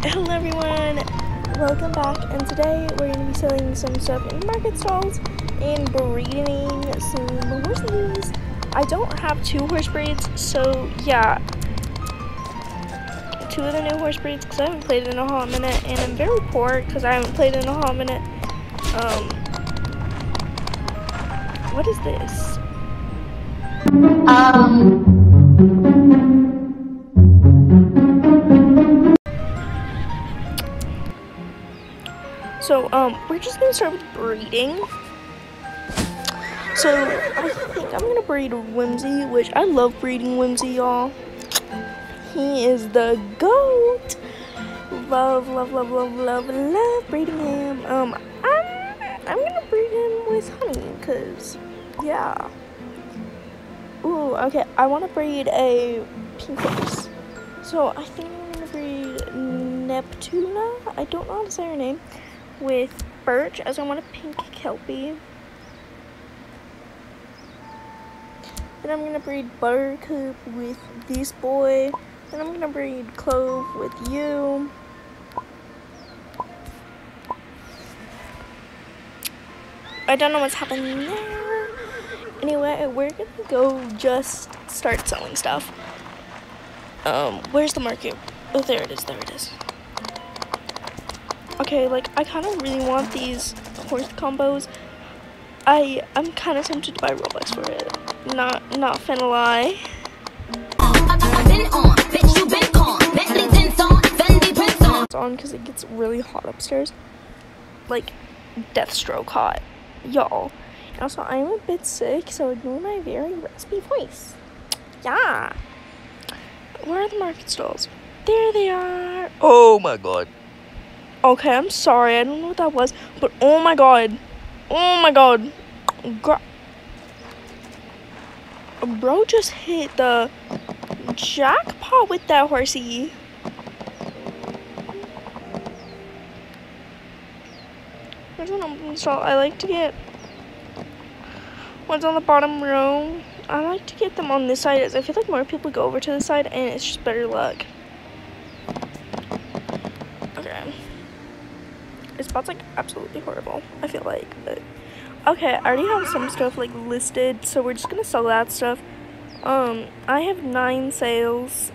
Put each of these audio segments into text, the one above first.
Hello everyone, welcome back and today we're going to be selling some stuff in market stalls and breeding some horses. I don't have two horse breeds, so yeah, two of the new horse breeds because I haven't played in a hot minute and I'm very poor because I haven't played in a hot minute. Um, what is this? Um, So, um, we're just gonna start with breeding. So, I think I'm gonna breed Whimsy, which I love breeding Whimsy, y'all. He is the GOAT! Love, love, love, love, love, love breeding him. Um, I'm, I'm gonna breed him with Honey, because, yeah. Ooh, okay, I wanna breed a pink horse. So, I think I'm gonna breed Neptuna. I don't know how to say her name with Birch as I want a pink Kelpie. Then I'm gonna breed Buttercup with this boy. Then I'm gonna breed Clove with you. I don't know what's happening there. Anyway, we're gonna go just start selling stuff. Um, where's the market? Oh, there it is, there it is. Okay, like, I kind of really want these horse combos. I, I'm kind of tempted to buy Robux for it. Not, not finna lie. It's on because it gets really hot upstairs. Like, Deathstroke hot. Y'all. Also, I'm a bit sick, so ignore my very raspy voice. Yeah. Where are the market stalls? There they are. Oh my god. Okay, I'm sorry. I don't know what that was, but oh my god. Oh my god. Gr Bro just hit the jackpot with that horsey. There's an open stall. I like to get ones on the bottom row. I like to get them on this side as I feel like more people go over to this side and it's just better luck. Okay. This spot's like absolutely horrible. I feel like. But okay, I already have some stuff like listed, so we're just gonna sell that stuff. Um, I have nine sales.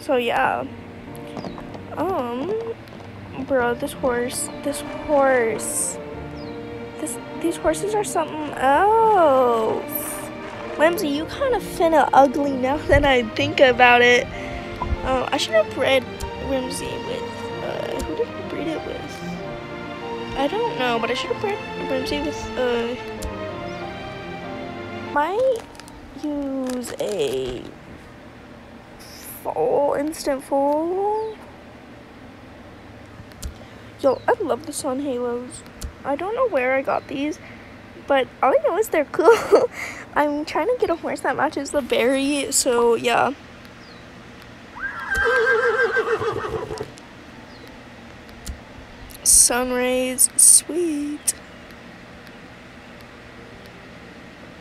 So yeah. Um, bro, this horse, this horse, this these horses are something else. Whimsy, you kind of finna ugly now that I think about it. Oh, I should have bred Whimsy with, uh, who did I breed it with? I don't know, but I should have bred Whimsy with, uh, might use a full instant full. Yo, I love the sun halos. I don't know where I got these, but all I know is they're cool. I'm trying to get a horse that matches the berry, so yeah. Sun rays, sweet.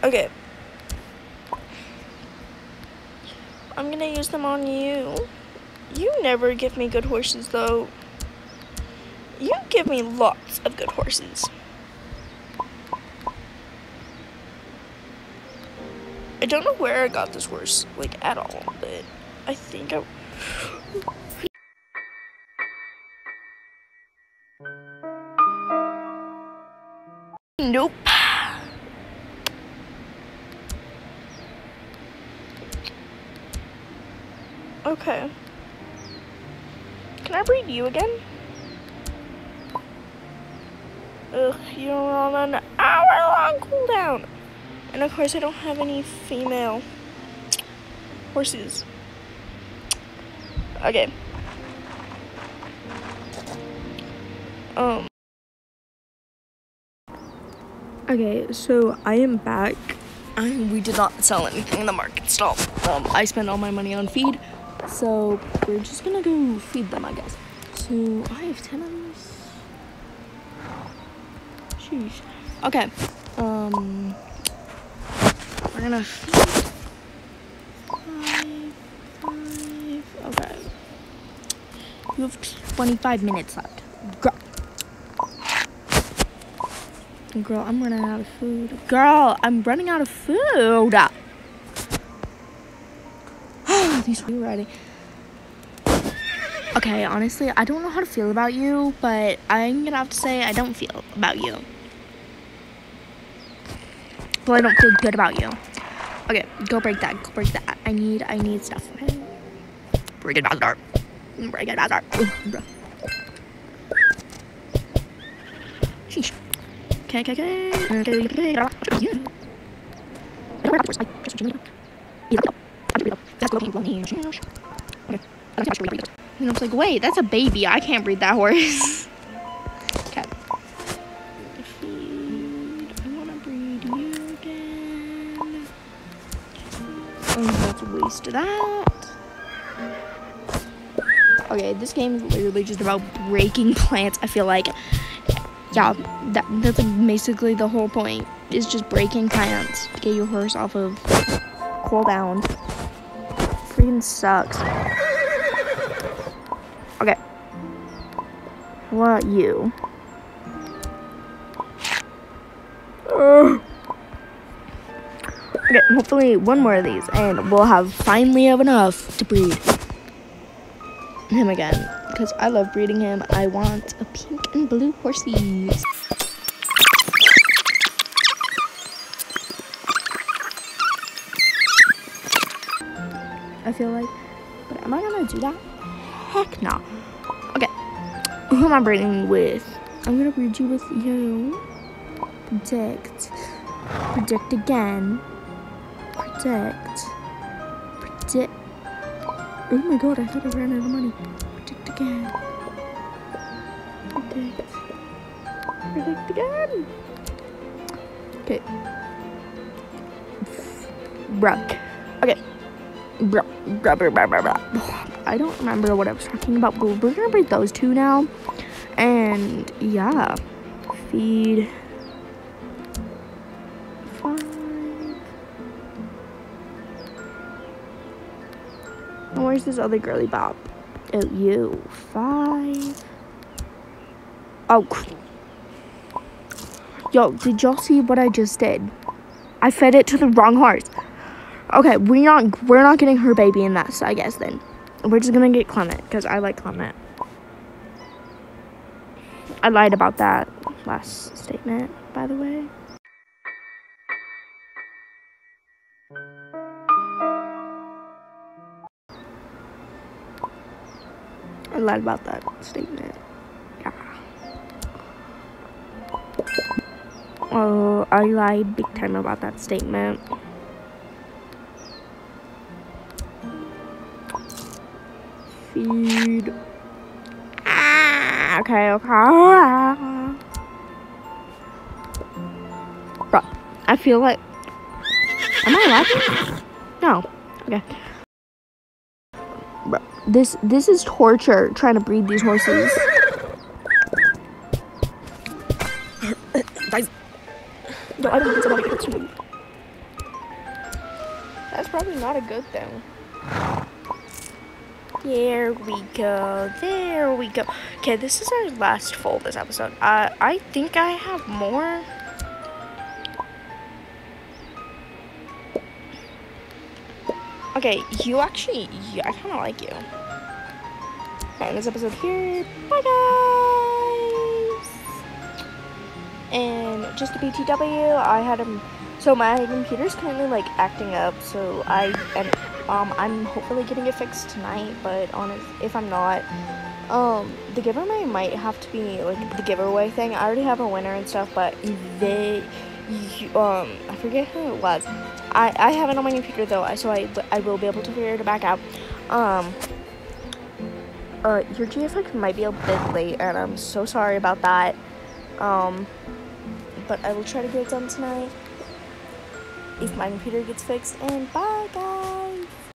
Okay. I'm gonna use them on you. You never give me good horses though. You give me lots of good horses. I don't know where I got this horse, like, at all, but I think I... Nope. Okay. Can I breed you again? Ugh, you're on an hour long cooldown. And of course I don't have any female horses. Okay. Um. Okay, so I am back. I, we did not sell anything in the market stall. Um, I spent all my money on feed, so we're just gonna go feed them, I guess. So I have ten of these. Sheesh. Okay. Um, we're gonna feed five, five. Okay. You have 25 minutes left. Girl. Girl, I'm running out of food. Girl, I'm running out of food. These are ready. Okay, honestly, I don't know how to feel about you, but I'm gonna have to say I don't feel about you. But I don't feel good about you. Okay, go break that. Go break that. I need I need stuff. Break it, bastard. Break it. Ugh. Sheesh. And I was like, wait, that's a baby. I can't breed that horse. Okay. I want to breed you again. Oh, let's waste that. Okay, this game is literally just about breaking plants. I feel like, yeah, that, that's like basically the whole point. Is just breaking plants to get your horse off of cool down. Freaking sucks. Okay. What about you? Okay, hopefully one more of these, and we'll have finally have enough to breed him again. Because I love breeding him. I want a pink and blue horsies. I feel like, but am I gonna do that? Heck no. Okay, who am I breeding with? I'm gonna breed you with you. Predict. Predict again. Predict. Predict. Oh my god, I thought I ran out of money. Again. Predict. Predict again. Okay. Bruh. Okay. Bruh. Bruh. I don't remember what I was talking about, but we're gonna breed those two now. And yeah. Feed. Where's this other girly bop? Oh, you. Five. Oh. Yo, did y'all see what I just did? I fed it to the wrong horse. Okay, we're not we're not getting her baby in that, I guess then. We're just gonna get Clement, because I like Clement. I lied about that last statement, by the way. Lied about that statement. Yeah. Oh, I lied big time about that statement. Feed. Ah, okay, okay. Bro, I feel like. Am I laughing? No. Okay. This this is torture trying to breed these horses. No, I don't think somebody hits me. That's probably not a good thing. There we go. There we go. Okay, this is our last full this episode. Uh, I think I have more. Okay, you actually, yeah, I kind of like you. Okay, this episode here. Bye, guys. And just a BTW, I had him. So my computer's currently like acting up. So I and um I'm hopefully getting it fixed tonight. But honest, if I'm not, um the giveaway might have to be like the giveaway thing. I already have a winner and stuff, but they, you, um I forget who it was. I I have it on my computer though, so I I will be able to figure it back out. Um. Uh, your GFX might be a bit late, and I'm so sorry about that. Um, but I will try to get it done tonight if my computer gets fixed. And bye, guys.